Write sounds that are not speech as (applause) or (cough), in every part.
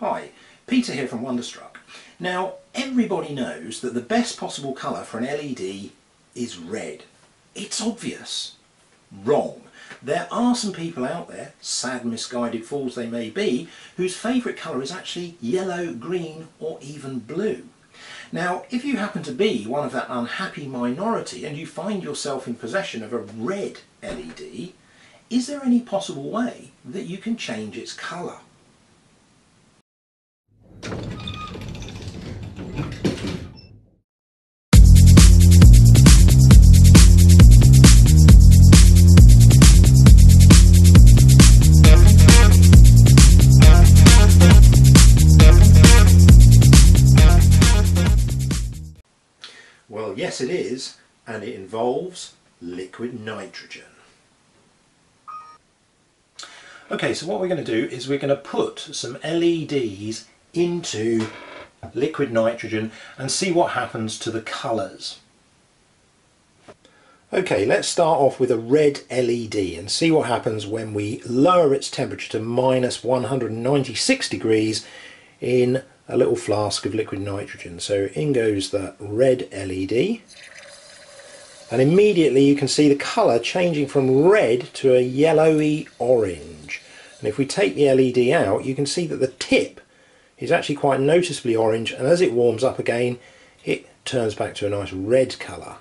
Hi, Peter here from Wonderstruck. Now, everybody knows that the best possible colour for an LED is red. It's obvious. Wrong. There are some people out there, sad misguided fools they may be, whose favourite colour is actually yellow, green or even blue. Now, if you happen to be one of that unhappy minority and you find yourself in possession of a red LED, is there any possible way that you can change its colour? It is, and it involves liquid nitrogen. Okay, so what we're going to do is we're going to put some LEDs into liquid nitrogen and see what happens to the colours. Okay, let's start off with a red LED and see what happens when we lower its temperature to minus 196 degrees in a little flask of liquid nitrogen. So in goes the red LED and immediately you can see the colour changing from red to a yellowy orange. And if we take the LED out you can see that the tip is actually quite noticeably orange and as it warms up again it turns back to a nice red colour.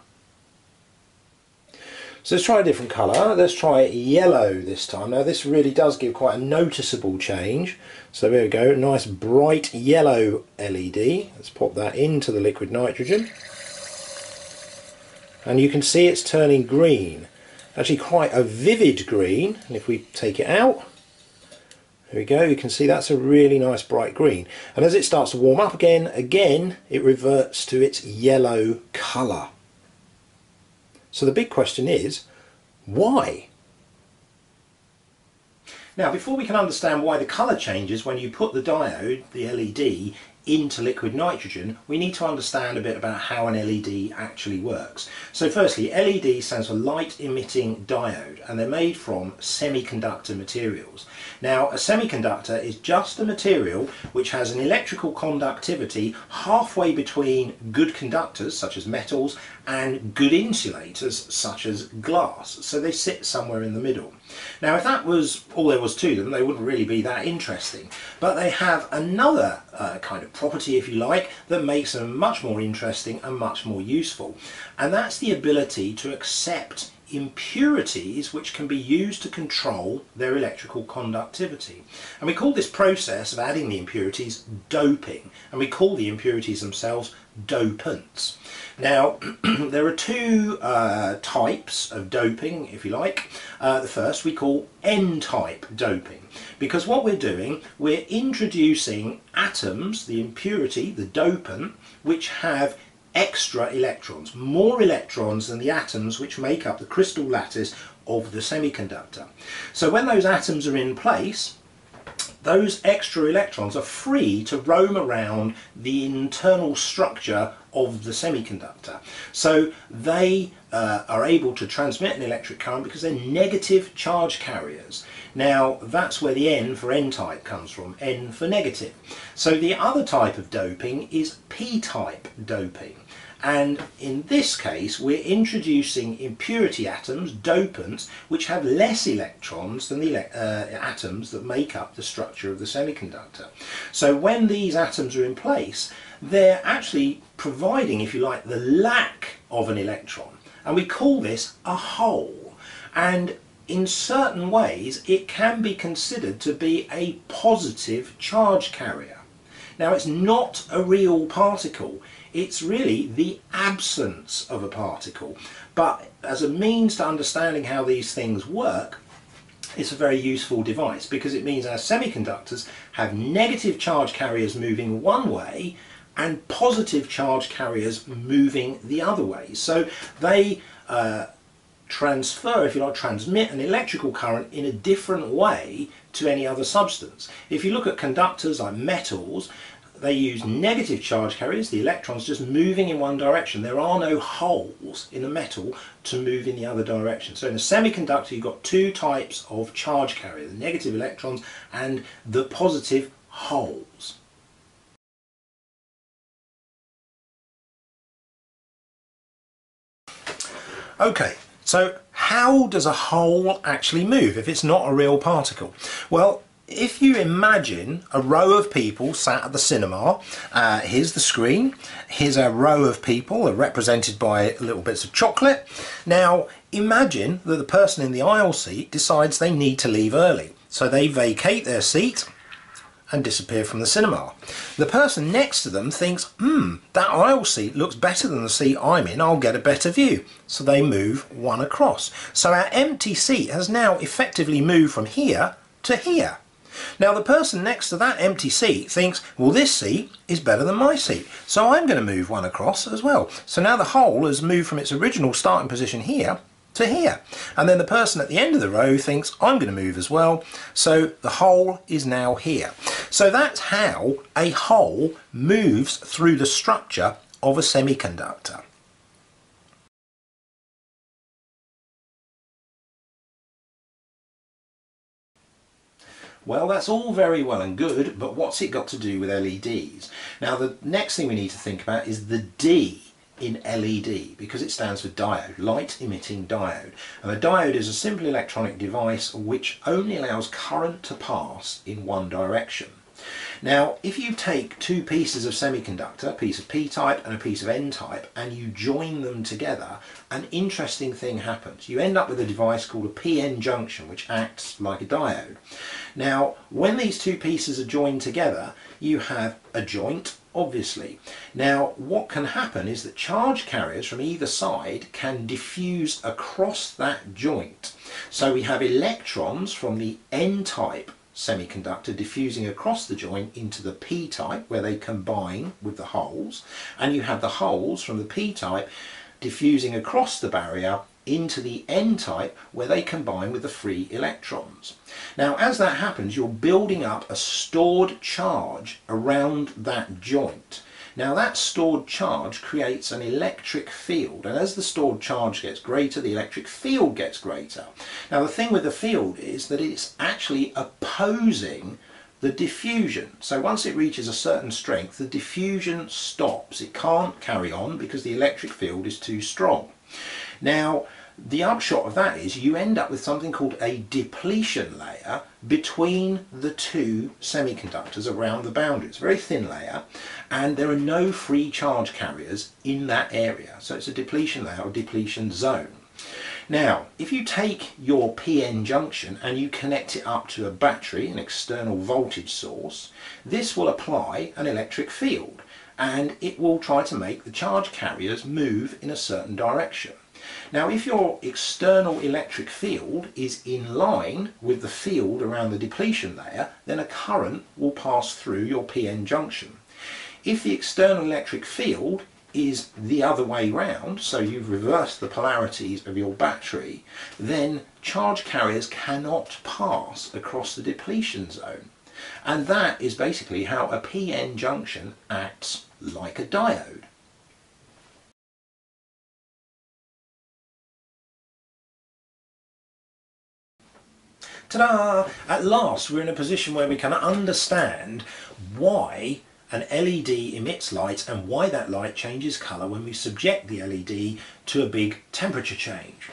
So let's try a different colour. Let's try yellow this time. Now this really does give quite a noticeable change. So there we go, nice bright yellow LED. Let's pop that into the liquid nitrogen. And you can see it's turning green. Actually quite a vivid green. And if we take it out, there we go, you can see that's a really nice bright green. And as it starts to warm up again, again it reverts to its yellow colour. So the big question is, why? Now before we can understand why the colour changes when you put the diode, the LED, into liquid nitrogen, we need to understand a bit about how an LED actually works. So firstly, LED stands for light emitting diode and they're made from semiconductor materials. Now a semiconductor is just a material which has an electrical conductivity halfway between good conductors such as metals and good insulators such as glass. So they sit somewhere in the middle. Now if that was all there was to them they wouldn't really be that interesting but they have another uh, kind of property if you like that makes them much more interesting and much more useful and that's the ability to accept impurities which can be used to control their electrical conductivity. And we call this process of adding the impurities doping and we call the impurities themselves dopants. Now (clears throat) there are two uh, types of doping if you like. Uh, the first we call n-type doping because what we're doing we're introducing atoms, the impurity, the dopant, which have extra electrons, more electrons than the atoms which make up the crystal lattice of the semiconductor. So when those atoms are in place, those extra electrons are free to roam around the internal structure of the semiconductor. So they uh, are able to transmit an electric current because they're negative charge carriers. Now that's where the N for N-type comes from, N for negative. So the other type of doping is P-type doping. And in this case, we're introducing impurity atoms, dopants, which have less electrons than the uh, atoms that make up the structure of the semiconductor. So when these atoms are in place, they're actually providing, if you like, the lack of an electron. And we call this a hole. And in certain ways, it can be considered to be a positive charge carrier. Now, it's not a real particle it's really the absence of a particle. But as a means to understanding how these things work, it's a very useful device because it means our semiconductors have negative charge carriers moving one way and positive charge carriers moving the other way. So they uh, transfer, if you like, transmit an electrical current in a different way to any other substance. If you look at conductors like metals, they use negative charge carriers, the electrons just moving in one direction. There are no holes in the metal to move in the other direction. So in a semiconductor you've got two types of charge carrier, the negative electrons and the positive holes. Okay, so how does a hole actually move if it's not a real particle? Well, if you imagine a row of people sat at the cinema, uh, here's the screen, here's a row of people represented by little bits of chocolate. Now imagine that the person in the aisle seat decides they need to leave early. So they vacate their seat and disappear from the cinema. The person next to them thinks, hmm, that aisle seat looks better than the seat I'm in, I'll get a better view. So they move one across. So our empty seat has now effectively moved from here to here. Now the person next to that empty seat thinks, well this seat is better than my seat, so I'm going to move one across as well. So now the hole has moved from its original starting position here to here. And then the person at the end of the row thinks, I'm going to move as well, so the hole is now here. So that's how a hole moves through the structure of a semiconductor. Well, that's all very well and good, but what's it got to do with LEDs? Now, the next thing we need to think about is the D in LED because it stands for diode, light emitting diode. And a diode is a simple electronic device which only allows current to pass in one direction. Now, if you take two pieces of semiconductor, a piece of p-type and a piece of n-type, and you join them together, an interesting thing happens. You end up with a device called a p-n junction, which acts like a diode. Now, when these two pieces are joined together, you have a joint, obviously. Now, what can happen is that charge carriers from either side can diffuse across that joint. So we have electrons from the n-type semiconductor diffusing across the joint into the p-type where they combine with the holes and you have the holes from the p-type diffusing across the barrier into the n-type where they combine with the free electrons. Now as that happens you're building up a stored charge around that joint. Now that stored charge creates an electric field and as the stored charge gets greater the electric field gets greater. Now the thing with the field is that it's actually opposing the diffusion. So once it reaches a certain strength the diffusion stops. It can't carry on because the electric field is too strong. Now the upshot of that is you end up with something called a depletion layer between the two semiconductors around the boundary. It's a very thin layer and there are no free charge carriers in that area. So it's a depletion layer or depletion zone. Now, if you take your PN junction and you connect it up to a battery, an external voltage source, this will apply an electric field and it will try to make the charge carriers move in a certain direction. Now if your external electric field is in line with the field around the depletion layer, then a current will pass through your PN junction. If the external electric field is the other way round, so you've reversed the polarities of your battery, then charge carriers cannot pass across the depletion zone. And that is basically how a PN junction acts like a diode. Ta-da! At last we're in a position where we can understand why an LED emits light and why that light changes colour when we subject the LED to a big temperature change.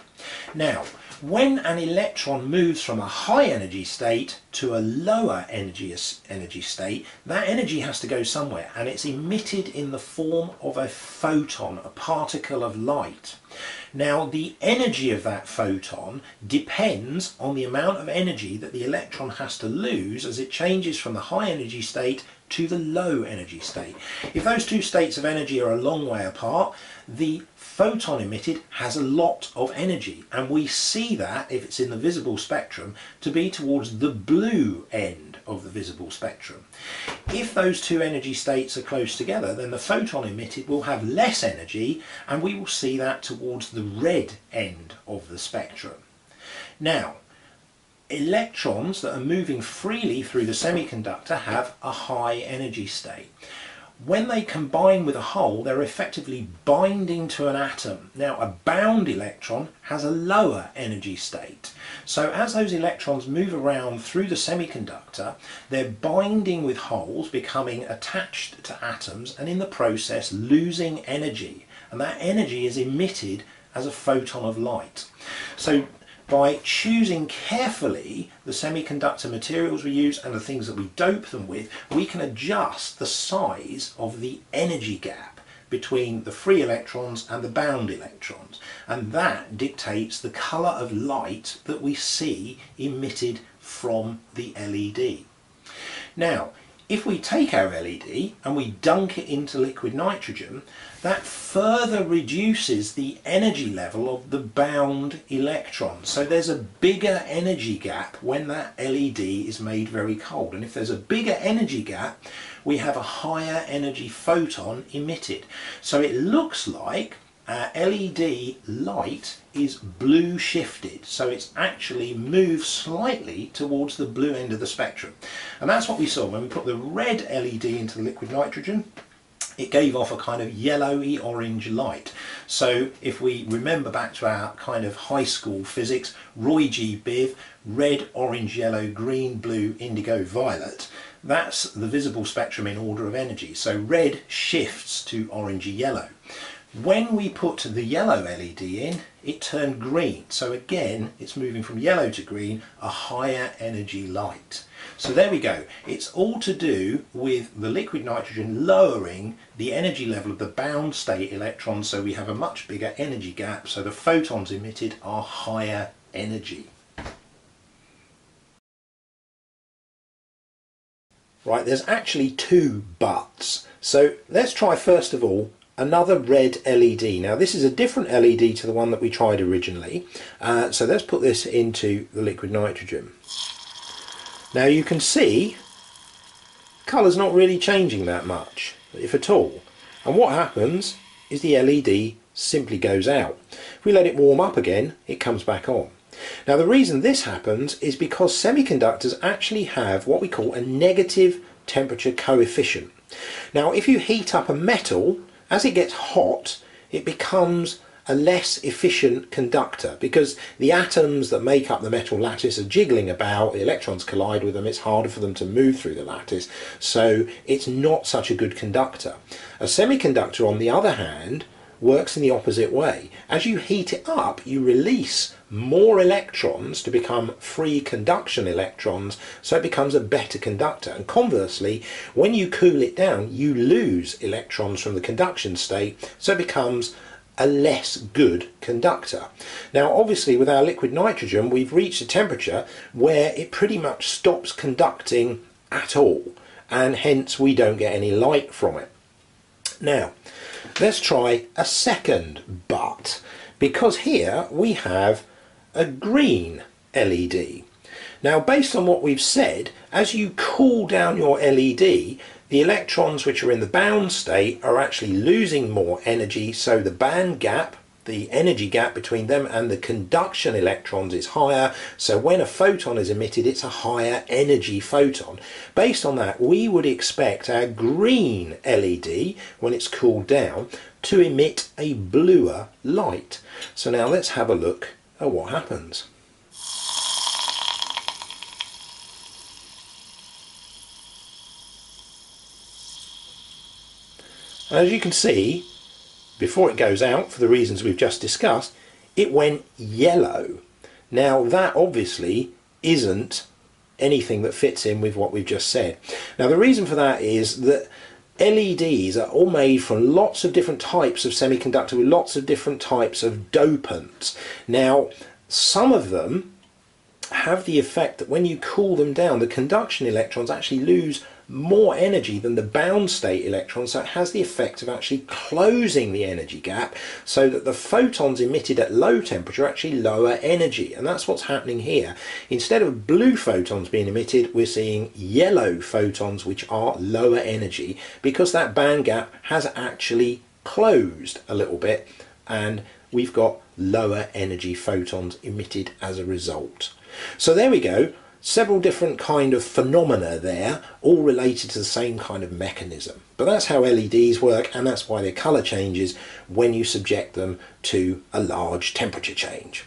Now, when an electron moves from a high energy state to a lower energy, energy state, that energy has to go somewhere and it's emitted in the form of a photon, a particle of light. Now the energy of that photon depends on the amount of energy that the electron has to lose as it changes from the high energy state to the low energy state. If those two states of energy are a long way apart, the photon emitted has a lot of energy and we see that if it's in the visible spectrum to be towards the blue end of the visible spectrum. If those two energy states are close together then the photon emitted will have less energy and we will see that towards the red end of the spectrum. Now electrons that are moving freely through the semiconductor have a high energy state when they combine with a hole, they're effectively binding to an atom. Now, a bound electron has a lower energy state. So as those electrons move around through the semiconductor, they're binding with holes, becoming attached to atoms, and in the process losing energy. And that energy is emitted as a photon of light. So by choosing carefully the semiconductor materials we use and the things that we dope them with, we can adjust the size of the energy gap between the free electrons and the bound electrons. And that dictates the colour of light that we see emitted from the LED. Now, if we take our LED and we dunk it into liquid nitrogen, that further reduces the energy level of the bound electron. So there's a bigger energy gap when that LED is made very cold. And if there's a bigger energy gap, we have a higher energy photon emitted. So it looks like uh, LED light is blue shifted so it's actually moved slightly towards the blue end of the spectrum and that's what we saw when we put the red LED into the liquid nitrogen it gave off a kind of yellowy orange light. So if we remember back to our kind of high school physics, Roy G. Biv, red, orange, yellow, green, blue, indigo, violet, that's the visible spectrum in order of energy. So red shifts to orangey yellow. When we put the yellow LED in, it turned green. So again, it's moving from yellow to green, a higher energy light. So there we go. It's all to do with the liquid nitrogen lowering the energy level of the bound state electrons so we have a much bigger energy gap so the photons emitted are higher energy. Right, there's actually two buts. So let's try first of all another red LED. Now this is a different LED to the one that we tried originally. Uh, so let's put this into the liquid nitrogen. Now you can see colour's not really changing that much, if at all. And what happens is the LED simply goes out. If we let it warm up again, it comes back on. Now the reason this happens is because semiconductors actually have what we call a negative temperature coefficient. Now if you heat up a metal as it gets hot, it becomes a less efficient conductor because the atoms that make up the metal lattice are jiggling about, the electrons collide with them, it's harder for them to move through the lattice, so it's not such a good conductor. A semiconductor, on the other hand, works in the opposite way. As you heat it up, you release more electrons to become free conduction electrons, so it becomes a better conductor. And conversely, when you cool it down, you lose electrons from the conduction state, so it becomes a less good conductor. Now obviously with our liquid nitrogen we've reached a temperature where it pretty much stops conducting at all and hence we don't get any light from it. Now let's try a second but because here we have a green LED. Now based on what we've said, as you cool down your LED, the electrons which are in the bound state are actually losing more energy, so the band gap, the energy gap between them and the conduction electrons is higher, so when a photon is emitted, it's a higher energy photon. Based on that, we would expect our green LED, when it's cooled down, to emit a bluer light. So now let's have a look at what happens. As you can see, before it goes out, for the reasons we've just discussed, it went yellow. Now that obviously isn't anything that fits in with what we've just said. Now the reason for that is that LEDs are all made from lots of different types of semiconductor with lots of different types of dopants. Now, some of them have the effect that when you cool them down, the conduction electrons actually lose more energy than the bound state electron, so it has the effect of actually closing the energy gap so that the photons emitted at low temperature are actually lower energy. And that's what's happening here. Instead of blue photons being emitted, we're seeing yellow photons which are lower energy because that band gap has actually closed a little bit and we've got lower energy photons emitted as a result. So there we go several different kind of phenomena there, all related to the same kind of mechanism. But that's how LEDs work and that's why their colour changes when you subject them to a large temperature change.